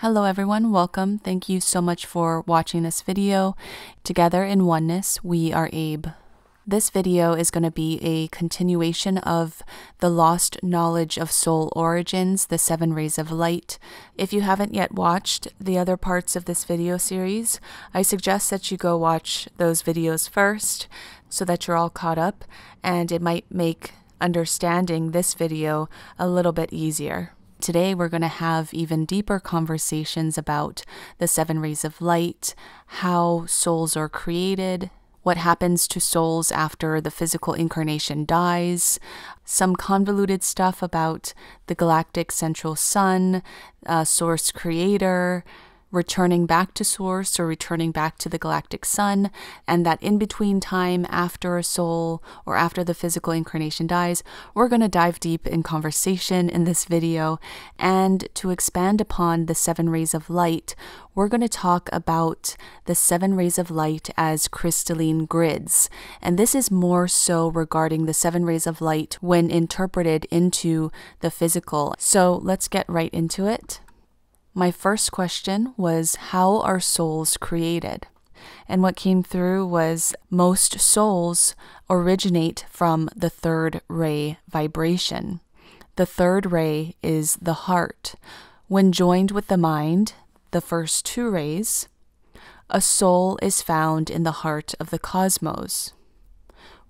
Hello everyone, welcome. Thank you so much for watching this video. Together in oneness, we are Abe. This video is going to be a continuation of the lost knowledge of soul origins, the seven rays of light. If you haven't yet watched the other parts of this video series, I suggest that you go watch those videos first so that you're all caught up and it might make understanding this video a little bit easier. Today, we're going to have even deeper conversations about the seven rays of light, how souls are created, what happens to souls after the physical incarnation dies, some convoluted stuff about the galactic central sun, uh, source creator, returning back to source or returning back to the galactic sun, and that in between time after a soul or after the physical incarnation dies, we're going to dive deep in conversation in this video. And to expand upon the seven rays of light, we're going to talk about the seven rays of light as crystalline grids. And this is more so regarding the seven rays of light when interpreted into the physical. So let's get right into it. My first question was How are souls created? And what came through was most souls originate from the third ray vibration. The third ray is the heart. When joined with the mind, the first two rays, a soul is found in the heart of the cosmos.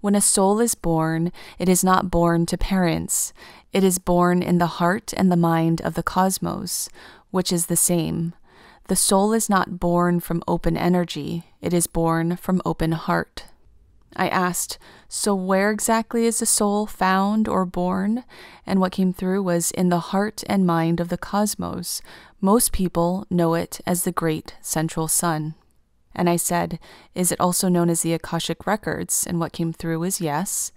When a soul is born, it is not born to parents. It is born in the heart and the mind of the cosmos, which is the same. The soul is not born from open energy, it is born from open heart. I asked, So where exactly is the soul found or born? And what came through was in the heart and mind of the cosmos. Most people know it as the great central sun. And I said, Is it also known as the Akashic Records? And what came through was yes.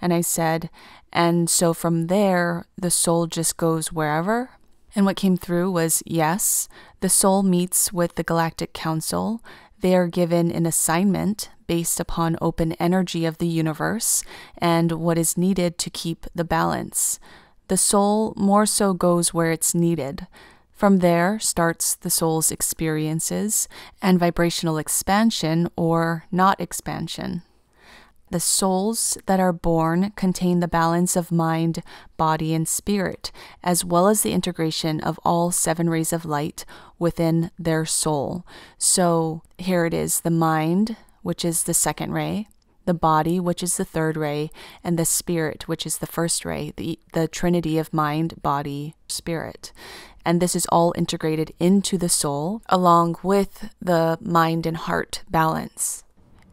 And I said, And so from there, the soul just goes wherever? And what came through was yes, the soul meets with the Galactic Council. They are given an assignment based upon open energy of the universe and what is needed to keep the balance. The soul more so goes where it's needed. From there starts the soul's experiences and vibrational expansion or not expansion. The souls that are born contain the balance of mind, body, and spirit, as well as the integration of all seven rays of light within their soul. So here it is the mind, which is the second ray, the body, which is the third ray, and the spirit, which is the first ray, the, the trinity of mind, body, spirit. And this is all integrated into the soul along with the mind and heart balance.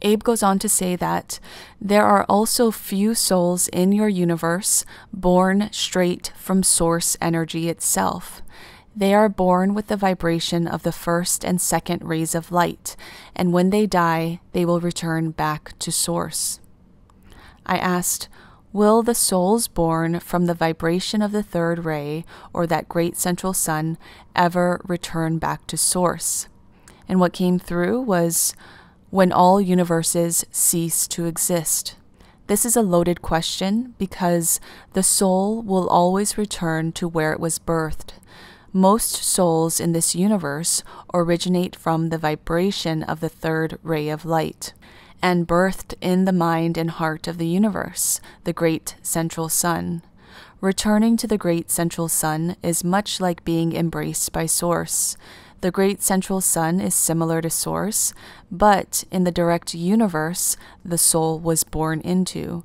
Abe goes on to say that there are also few souls in your universe born straight from source energy itself. They are born with the vibration of the first and second rays of light, and when they die, they will return back to source. I asked, Will the souls born from the vibration of the third ray, or that great central sun, ever return back to source? And what came through was, when all universes cease to exist? This is a loaded question because the soul will always return to where it was birthed. Most souls in this universe originate from the vibration of the third ray of light and birthed in the mind and heart of the universe, the great central sun. Returning to the great central sun is much like being embraced by Source. The great central sun is similar to Source, but in the direct universe the soul was born into.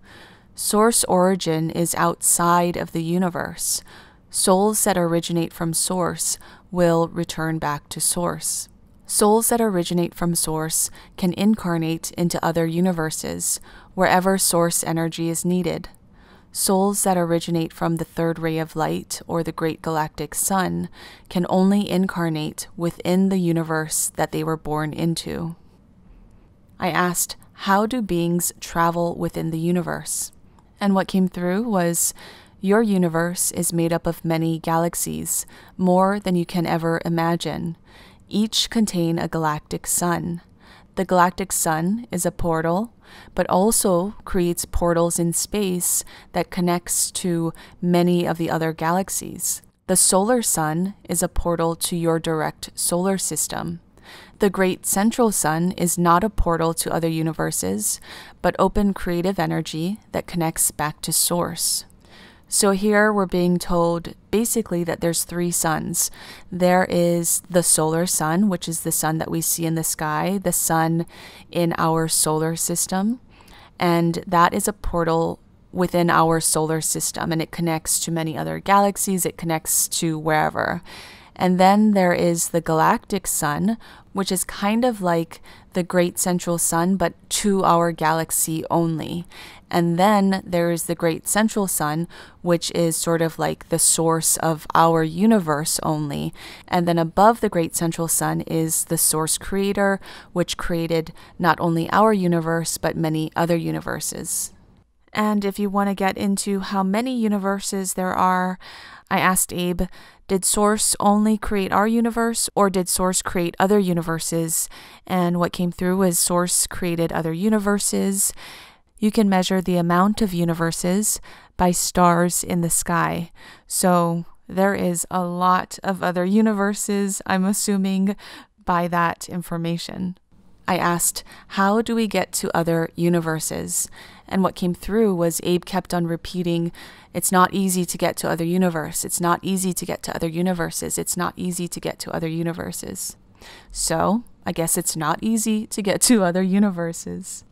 Source origin is outside of the universe. Souls that originate from Source will return back to Source. Souls that originate from Source can incarnate into other universes, wherever Source energy is needed. Souls that originate from the third ray of light or the great galactic sun can only incarnate within the universe that they were born into. I asked, How do beings travel within the universe? And what came through was, Your universe is made up of many galaxies, more than you can ever imagine. Each contain a galactic sun. The galactic sun is a portal but also creates portals in space that connects to many of the other galaxies. The solar sun is a portal to your direct solar system. The great central sun is not a portal to other universes, but open creative energy that connects back to source. So here we're being told basically that there's three suns. There is the solar sun, which is the sun that we see in the sky, the sun in our solar system, and that is a portal within our solar system and it connects to many other galaxies, it connects to wherever. And then there is the galactic sun, which is kind of like the great central sun, but to our galaxy only. And then there is the great central sun, which is sort of like the source of our universe only. And then above the great central sun is the source creator, which created not only our universe, but many other universes. And if you want to get into how many universes there are, I asked Abe, did Source only create our universe or did Source create other universes? And what came through was Source created other universes. You can measure the amount of universes by stars in the sky. So there is a lot of other universes, I'm assuming, by that information. I asked, How do we get to other universes? And what came through was Abe kept on repeating, It's not easy to get to other universe. It's not easy to get to other universes. It's not easy to get to other universes. So, I guess it's not easy to get to other universes.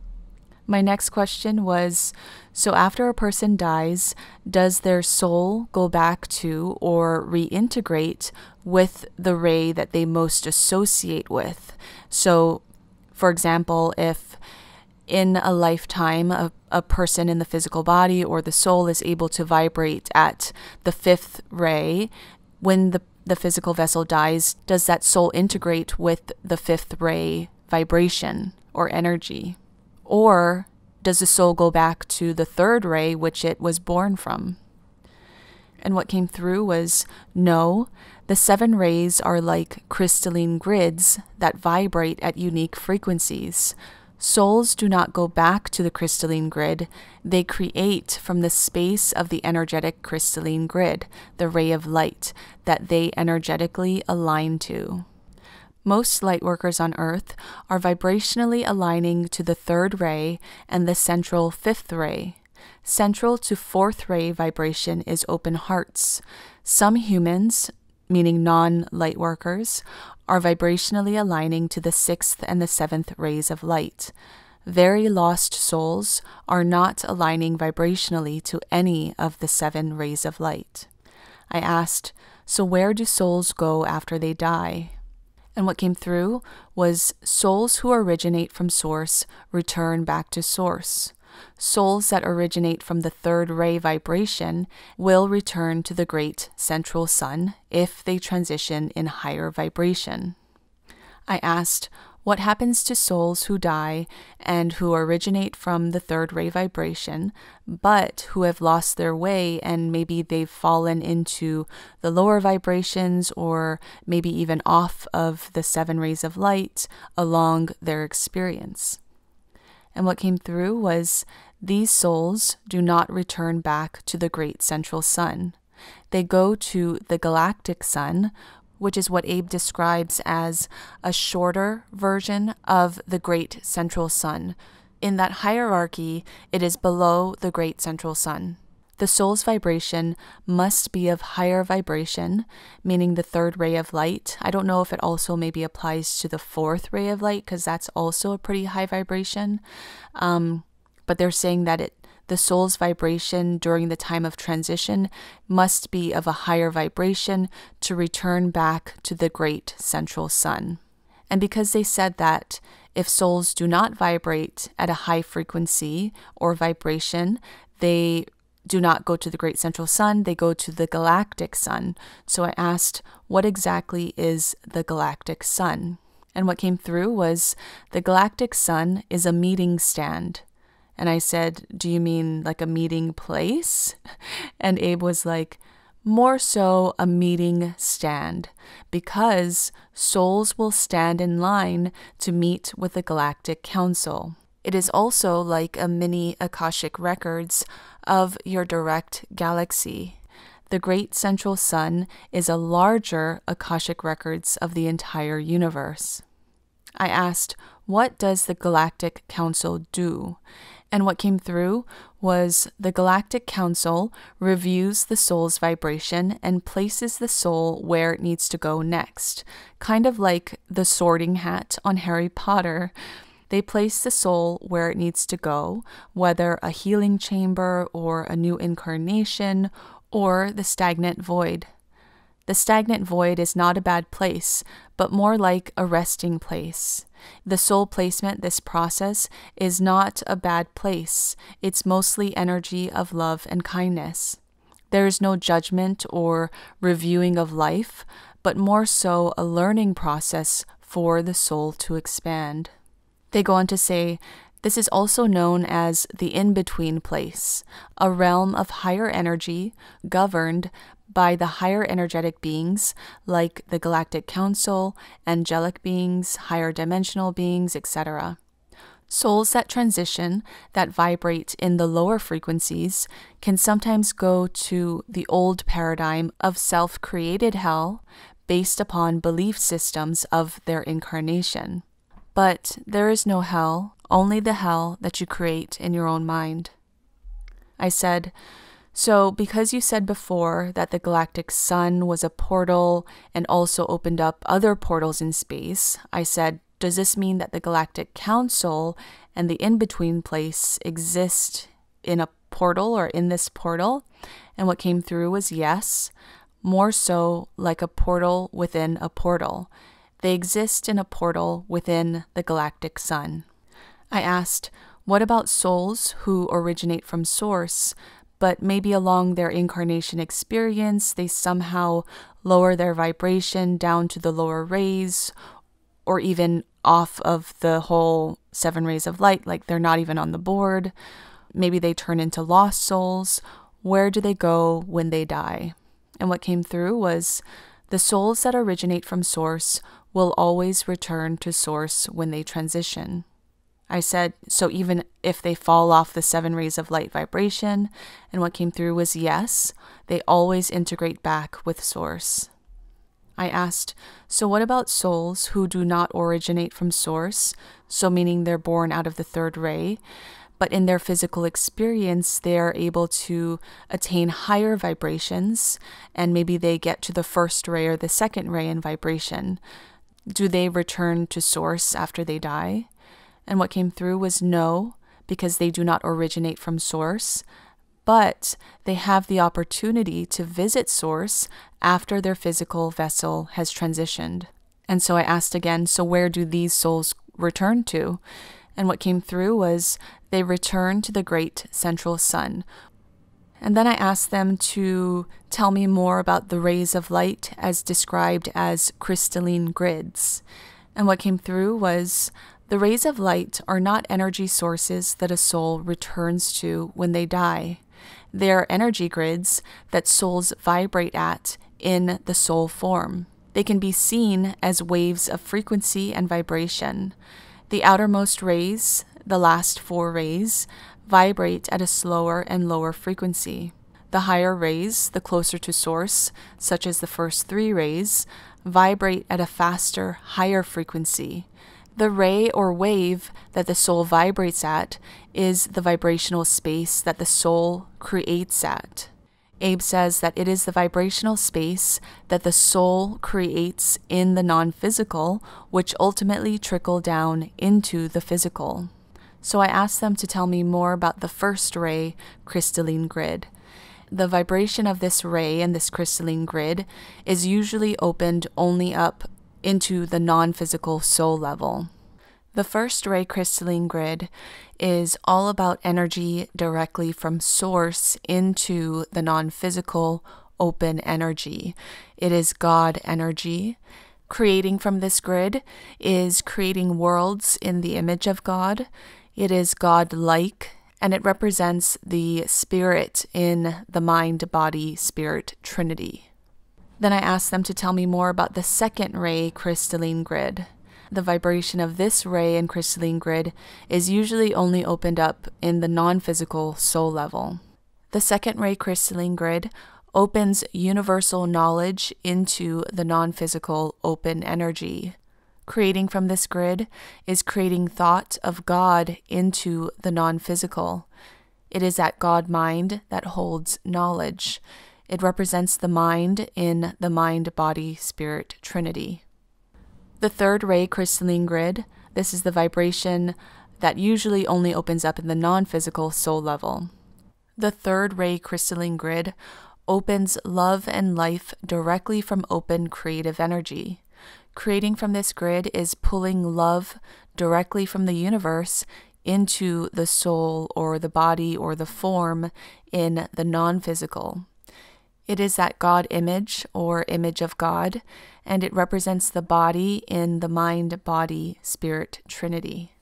My next question was So, after a person dies, does their soul go back to or reintegrate with the ray that they most associate with? So, for example, if in a lifetime a, a person in the physical body or the soul is able to vibrate at the fifth ray, when the, the physical vessel dies, does that soul integrate with the fifth ray vibration or energy? Or does the soul go back to the third ray which it was born from? And what came through was no, the seven rays are like crystalline grids that vibrate at unique frequencies. Souls do not go back to the crystalline grid, they create from the space of the energetic crystalline grid, the ray of light, that they energetically align to. Most lightworkers on Earth are vibrationally aligning to the third ray and the central fifth ray. Central to fourth ray vibration is open hearts. Some humans, meaning non lightworkers, are vibrationally aligning to the sixth and the seventh rays of light. Very lost souls are not aligning vibrationally to any of the seven rays of light. I asked, So where do souls go after they die? And what came through was souls who originate from Source return back to Source souls that originate from the third ray vibration will return to the great central sun if they transition in higher vibration. I asked, what happens to souls who die and who originate from the third ray vibration, but who have lost their way and maybe they've fallen into the lower vibrations or maybe even off of the seven rays of light along their experience? And what came through was these souls do not return back to the great central sun. They go to the galactic sun, which is what Abe describes as a shorter version of the great central sun. In that hierarchy, it is below the great central sun. The soul's vibration must be of higher vibration, meaning the third ray of light. I don't know if it also maybe applies to the fourth ray of light because that's also a pretty high vibration. Um, but they're saying that it the soul's vibration during the time of transition must be of a higher vibration to return back to the great central sun. And because they said that if souls do not vibrate at a high frequency or vibration, they do not go to the great central sun, they go to the galactic sun. So I asked, what exactly is the galactic sun? And what came through was the galactic sun is a meeting stand. And I said, Do you mean like a meeting place? And Abe was like, More so a meeting stand, because souls will stand in line to meet with the Galactic Council. It is also like a mini Akashic records of your direct galaxy. the great central sun is a larger Akashic records of the entire universe. I asked, What does the Galactic Council do? And what came through was the Galactic Council reviews the soul's vibration and places the soul where it needs to go next, kind of like the sorting hat on Harry Potter. They place the soul where it needs to go, whether a healing chamber or a new incarnation or the stagnant void. The stagnant void is not a bad place, but more like a resting place. The soul placement, this process, is not a bad place. It's mostly energy of love and kindness. There is no judgment or reviewing of life, but more so a learning process for the soul to expand. They go on to say, this is also known as the in between place, a realm of higher energy governed by the higher energetic beings like the Galactic Council, angelic beings, higher dimensional beings, etc. Souls that transition, that vibrate in the lower frequencies, can sometimes go to the old paradigm of self created hell based upon belief systems of their incarnation. But there is no hell, only the hell that you create in your own mind. I said, so, because you said before that the galactic sun was a portal and also opened up other portals in space, I said, does this mean that the galactic council and the in between place exist in a portal or in this portal? And what came through was yes, more so like a portal within a portal. They exist in a portal within the galactic sun. I asked, what about souls who originate from Source? But maybe along their incarnation experience, they somehow lower their vibration down to the lower rays or even off of the whole seven rays of light, like they're not even on the board. Maybe they turn into lost souls. Where do they go when they die? And what came through was the souls that originate from Source will always return to Source when they transition. I said, so even if they fall off the seven rays of light vibration, and what came through was yes, they always integrate back with Source. I asked, so what about souls who do not originate from Source, so meaning they're born out of the third ray, but in their physical experience, they are able to attain higher vibrations, and maybe they get to the first ray or the second ray in vibration. Do they return to Source after they die? And what came through was no, because they do not originate from Source, but they have the opportunity to visit Source after their physical vessel has transitioned. And so I asked again, so where do these souls return to? And what came through was they return to the great central sun. And then I asked them to tell me more about the rays of light as described as crystalline grids. And what came through was the rays of light are not energy sources that a soul returns to when they die. They are energy grids that souls vibrate at in the soul form. They can be seen as waves of frequency and vibration. The outermost rays, the last four rays, vibrate at a slower and lower frequency. The higher rays, the closer to source, such as the first three rays, vibrate at a faster, higher frequency. The ray or wave that the soul vibrates at is the vibrational space that the soul creates at. Abe says that it is the vibrational space that the soul creates in the non physical, which ultimately trickle down into the physical. So I asked them to tell me more about the first ray crystalline grid. The vibration of this ray and this crystalline grid is usually opened only up into the non physical soul level. The first ray crystalline grid is all about energy directly from source into the non physical open energy. It is God energy. Creating from this grid is creating worlds in the image of God. It is God like, and it represents the spirit in the mind body spirit trinity. Then I asked them to tell me more about the second ray crystalline grid. The vibration of this ray and crystalline grid is usually only opened up in the non physical soul level. The second ray crystalline grid opens universal knowledge into the non physical open energy. Creating from this grid is creating thought of God into the non physical. It is that God mind that holds knowledge. It represents the mind in the mind body spirit trinity. The third ray crystalline grid, this is the vibration that usually only opens up in the non physical soul level. The third ray crystalline grid opens love and life directly from open creative energy. Creating from this grid is pulling love directly from the universe into the soul or the body or the form in the non physical. It is that God image or image of God, and it represents the body in the mind body spirit trinity.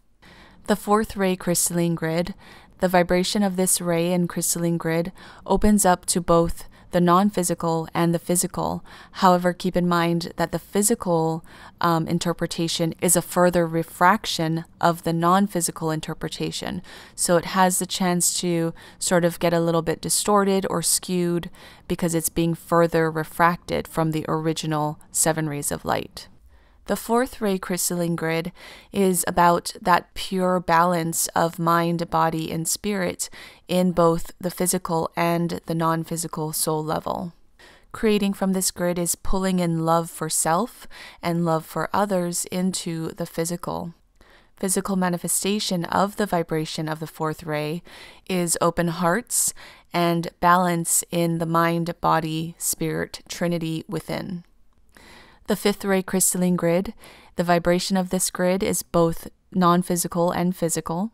The fourth ray crystalline grid, the vibration of this ray and crystalline grid opens up to both the non physical and the physical. However, keep in mind that the physical um, interpretation is a further refraction of the non physical interpretation. So it has the chance to sort of get a little bit distorted or skewed because it's being further refracted from the original seven rays of light. The fourth ray crystalline grid is about that pure balance of mind, body, and spirit in both the physical and the non physical soul level. Creating from this grid is pulling in love for self and love for others into the physical. Physical manifestation of the vibration of the fourth ray is open hearts and balance in the mind, body, spirit, trinity within. The fifth ray crystalline grid, the vibration of this grid is both non physical and physical.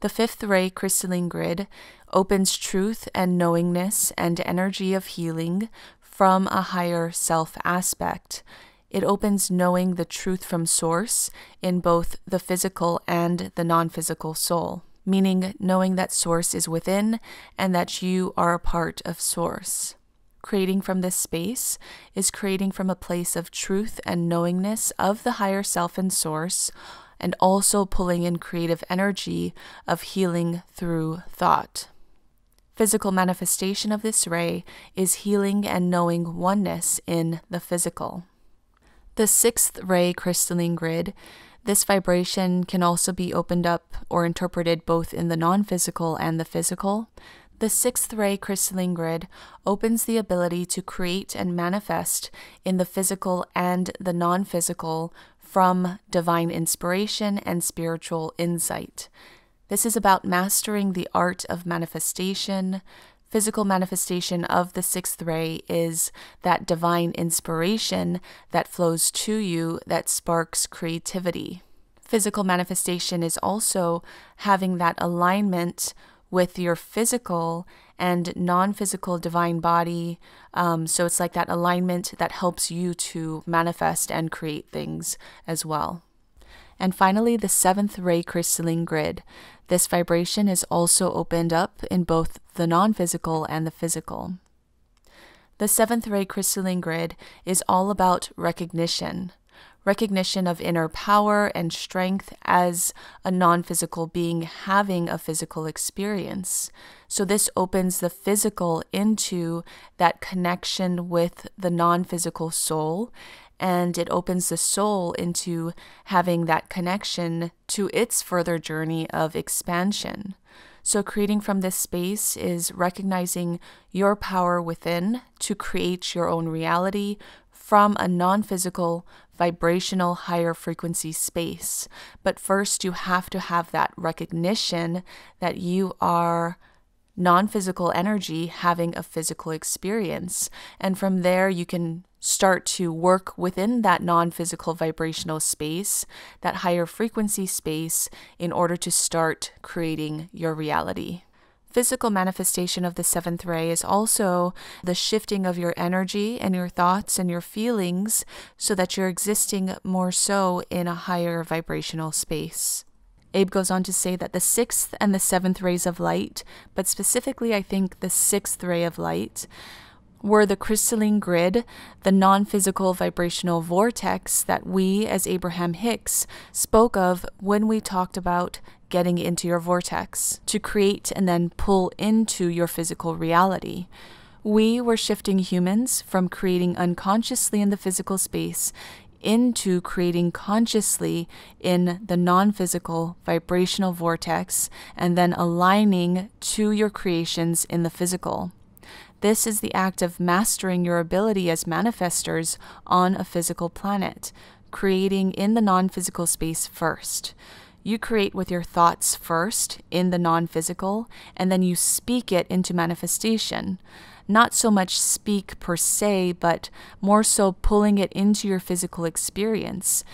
The fifth ray crystalline grid opens truth and knowingness and energy of healing from a higher self aspect. It opens knowing the truth from source in both the physical and the non physical soul, meaning knowing that source is within and that you are a part of source. Creating from this space is creating from a place of truth and knowingness of the higher self and source, and also pulling in creative energy of healing through thought. Physical manifestation of this ray is healing and knowing oneness in the physical. The sixth ray crystalline grid, this vibration can also be opened up or interpreted both in the non physical and the physical. The sixth ray crystalline grid opens the ability to create and manifest in the physical and the non physical from divine inspiration and spiritual insight. This is about mastering the art of manifestation. Physical manifestation of the sixth ray is that divine inspiration that flows to you that sparks creativity. Physical manifestation is also having that alignment with your physical and non physical divine body. Um, so it's like that alignment that helps you to manifest and create things as well. And finally, the seventh ray crystalline grid. This vibration is also opened up in both the non physical and the physical. The seventh ray crystalline grid is all about recognition recognition of inner power and strength as a non physical being having a physical experience. So, this opens the physical into that connection with the non physical soul, and it opens the soul into having that connection to its further journey of expansion. So, creating from this space is recognizing your power within to create your own reality from a non physical, vibrational, higher frequency space. But first, you have to have that recognition that you are non physical energy having a physical experience. And from there, you can start to work within that non physical vibrational space, that higher frequency space, in order to start creating your reality physical manifestation of the seventh ray is also the shifting of your energy and your thoughts and your feelings so that you're existing more so in a higher vibrational space. Abe goes on to say that the sixth and the seventh rays of light, but specifically, I think the sixth ray of light, were the crystalline grid, the non physical vibrational vortex that we, as Abraham Hicks, spoke of when we talked about getting into your vortex to create and then pull into your physical reality. We were shifting humans from creating unconsciously in the physical space into creating consciously in the non physical vibrational vortex and then aligning to your creations in the physical. This is the act of mastering your ability as manifestors on a physical planet, creating in the non physical space first. You create with your thoughts first in the non physical, and then you speak it into manifestation not so much speak per se, but more so pulling it into your physical experience.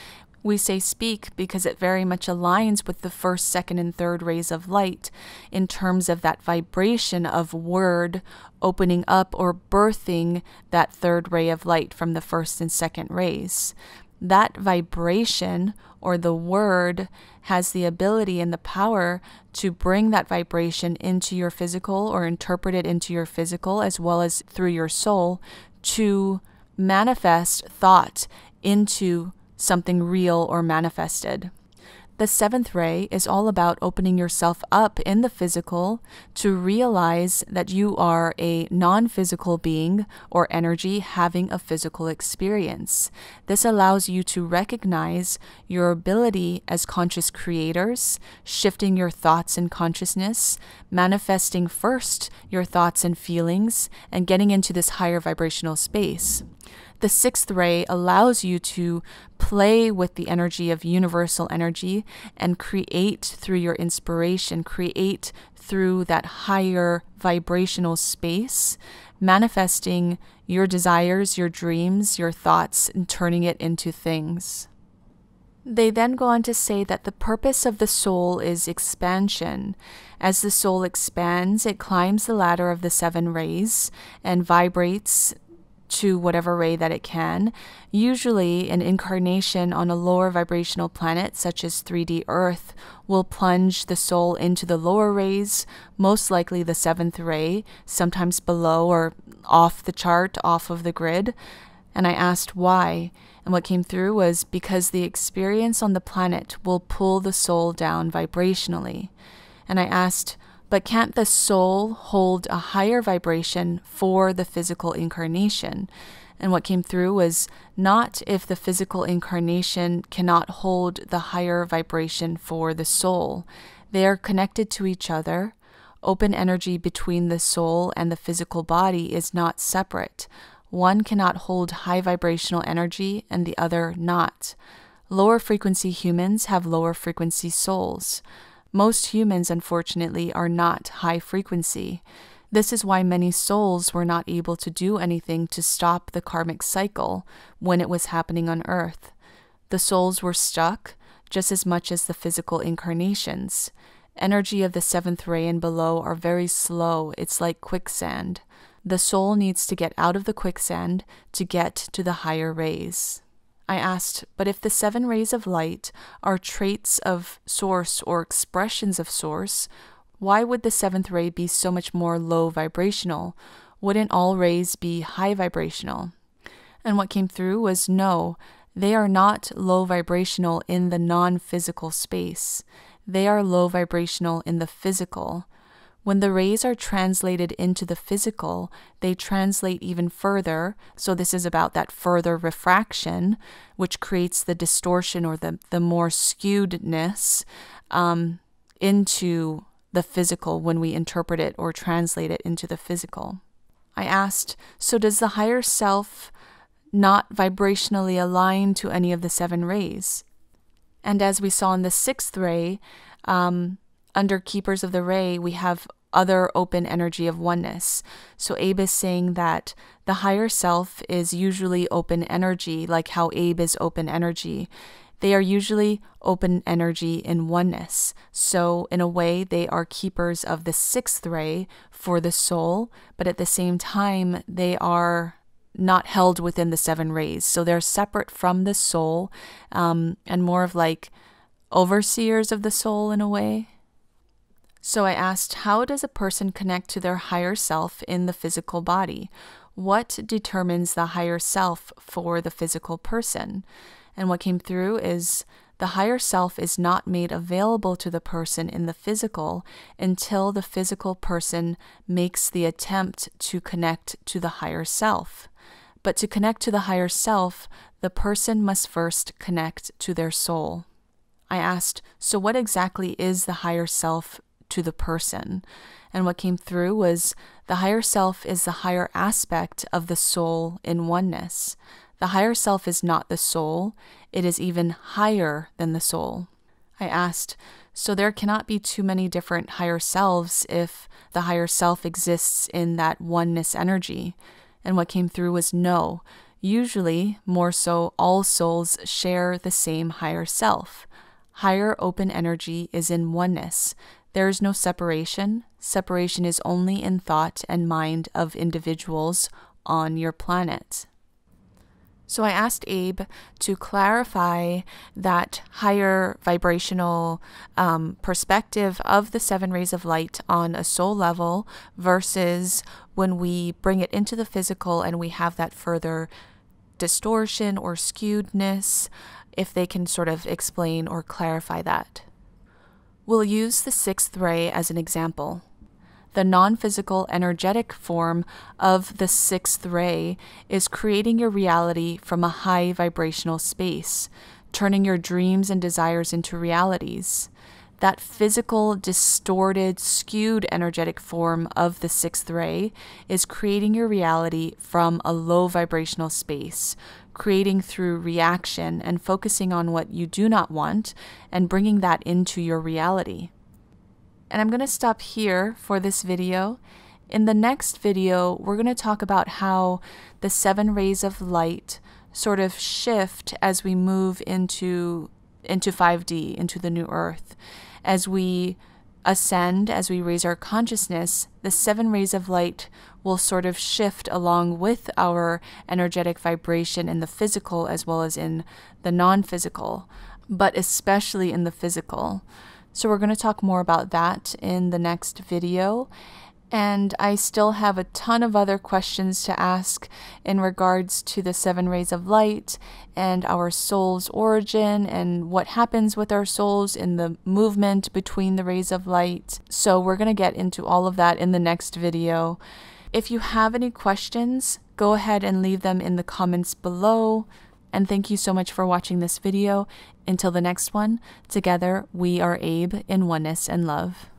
We say speak because it very much aligns with the first, second, and third rays of light in terms of that vibration of word opening up or birthing that third ray of light from the first and second rays that vibration or the word has the ability and the power to bring that vibration into your physical or interpret it into your physical as well as through your soul to manifest thought into something real or manifested. The seventh ray is all about opening yourself up in the physical to realize that you are a non physical being or energy having a physical experience. This allows you to recognize your ability as conscious creators, shifting your thoughts and consciousness, manifesting first your thoughts and feelings, and getting into this higher vibrational space. The sixth ray allows you to play with the energy of universal energy and create through your inspiration, create through that higher vibrational space, manifesting your desires, your dreams, your thoughts, and turning it into things. They then go on to say that the purpose of the soul is expansion. As the soul expands, it climbs the ladder of the seven rays and vibrates to whatever ray that it can. Usually, an incarnation on a lower vibrational planet, such as 3D Earth, will plunge the soul into the lower rays, most likely the seventh ray, sometimes below or off the chart, off of the grid. And I asked why. And what came through was because the experience on the planet will pull the soul down vibrationally. And I asked, but can't the soul hold a higher vibration for the physical incarnation? And what came through was not if the physical incarnation cannot hold the higher vibration for the soul. They are connected to each other. Open energy between the soul and the physical body is not separate. One cannot hold high vibrational energy and the other not. Lower frequency humans have lower frequency souls. Most humans, unfortunately, are not high frequency. This is why many souls were not able to do anything to stop the karmic cycle when it was happening on earth. The souls were stuck just as much as the physical incarnations. Energy of the seventh ray and below are very slow, it's like quicksand. The soul needs to get out of the quicksand to get to the higher rays. I asked, but if the seven rays of light are traits of source or expressions of source, why would the seventh ray be so much more low vibrational? Wouldn't all rays be high vibrational? And what came through was no, they are not low vibrational in the non physical space. They are low vibrational in the physical. When the rays are translated into the physical, they translate even further. So, this is about that further refraction, which creates the distortion or the, the more skewedness um, into the physical when we interpret it or translate it into the physical. I asked, So, does the higher self not vibrationally align to any of the seven rays? And as we saw in the sixth ray, um, under Keepers of the Ray, we have other open energy of oneness. So Abe is saying that the higher self is usually open energy, like how Abe is open energy. They are usually open energy in oneness. So, in a way, they are keepers of the sixth ray for the soul, but at the same time, they are not held within the seven rays. So, they're separate from the soul um, and more of like overseers of the soul in a way. So I asked, how does a person connect to their higher self in the physical body? What determines the higher self for the physical person? And what came through is the higher self is not made available to the person in the physical until the physical person makes the attempt to connect to the higher self. But to connect to the higher self, the person must first connect to their soul. I asked, So, what exactly is the higher self to the person? And what came through was the higher self is the higher aspect of the soul in oneness. The higher self is not the soul, it is even higher than the soul. I asked, so there cannot be too many different higher selves if the higher self exists in that oneness energy. And what came through was no. Usually, more so, all souls share the same higher self. Higher open energy is in oneness. There is no separation. Separation is only in thought and mind of individuals on your planet. So I asked Abe to clarify that higher vibrational um, perspective of the seven rays of light on a soul level versus when we bring it into the physical and we have that further distortion or skewedness, if they can sort of explain or clarify that. We'll use the sixth ray as an example the non physical energetic form of the sixth ray is creating your reality from a high vibrational space, turning your dreams and desires into realities. That physical, distorted, skewed energetic form of the sixth ray is creating your reality from a low vibrational space, creating through reaction and focusing on what you do not want and bringing that into your reality. And I'm going to stop here for this video. In the next video, we're going to talk about how the seven rays of light sort of shift as we move into into 5D, into the new earth. As we ascend, as we raise our consciousness, the seven rays of light will sort of shift along with our energetic vibration in the physical as well as in the non physical, but especially in the physical. So we're going to talk more about that in the next video. And I still have a ton of other questions to ask in regards to the seven rays of light and our soul's origin and what happens with our souls in the movement between the rays of light. So we're going to get into all of that in the next video. If you have any questions, go ahead and leave them in the comments below. And thank you so much for watching this video. Until the next one, together we are Abe in oneness and love.